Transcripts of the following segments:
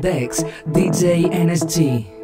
Dex, DJ NSG.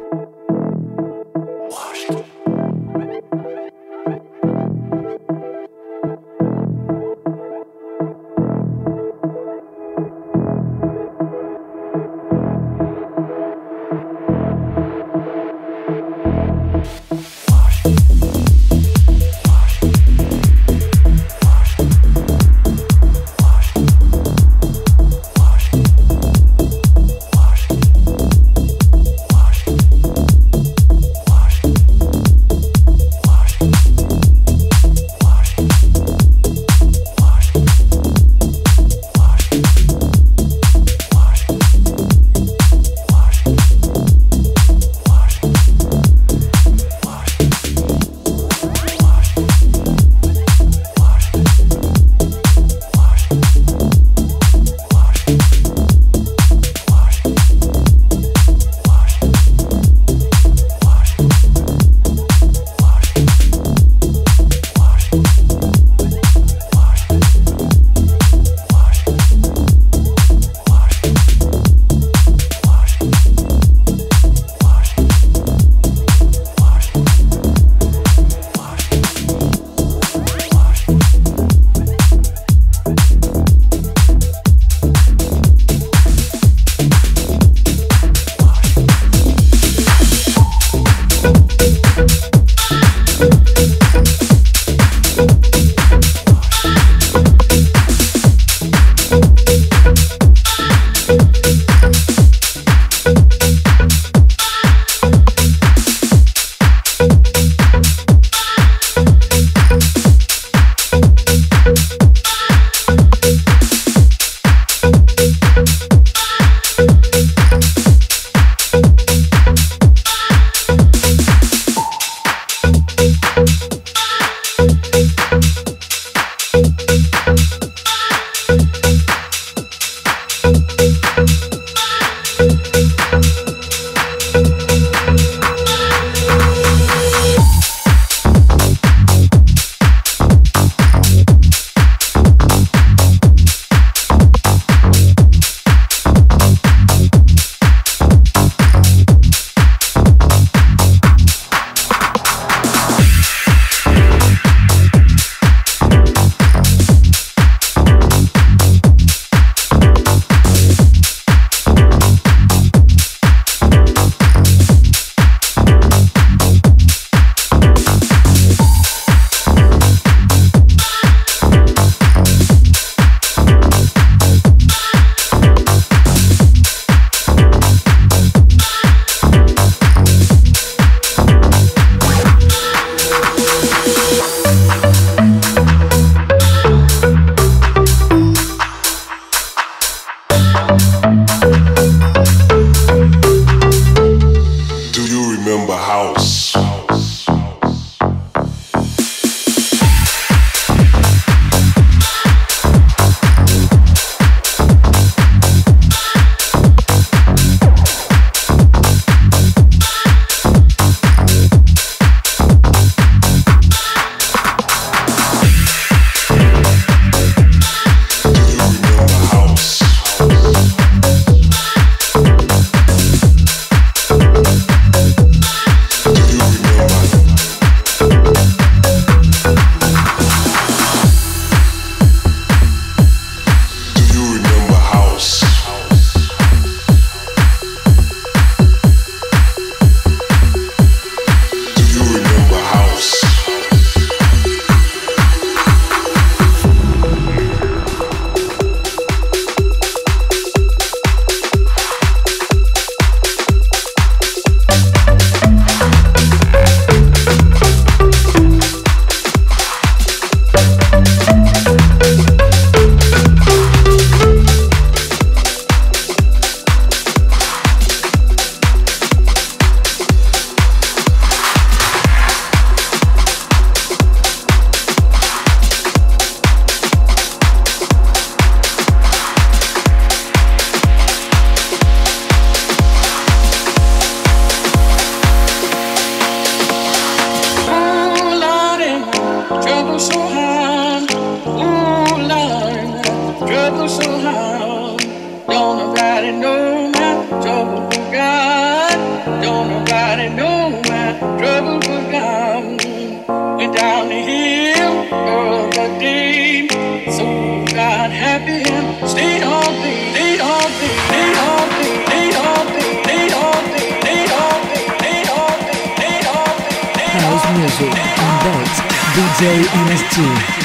DJ NSG.